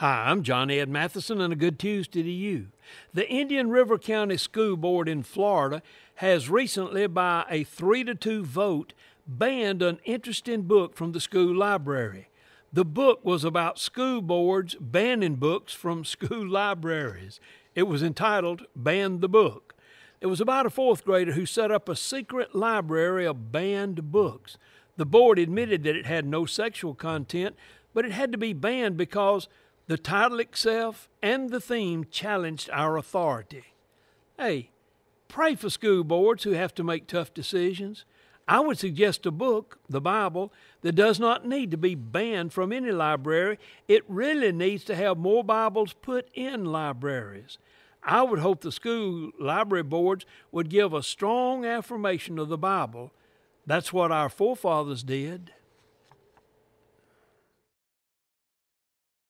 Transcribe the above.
Hi, I'm John Ed Mathison, and a good Tuesday to you. The Indian River County School Board in Florida has recently, by a three to two vote, banned an interesting book from the school library. The book was about school boards banning books from school libraries. It was entitled Ban the Book. It was about a fourth grader who set up a secret library of banned books. The board admitted that it had no sexual content, but it had to be banned because the title itself and the theme challenged our authority. Hey, pray for school boards who have to make tough decisions. I would suggest a book, the Bible, that does not need to be banned from any library. It really needs to have more Bibles put in libraries. I would hope the school library boards would give a strong affirmation of the Bible. That's what our forefathers did.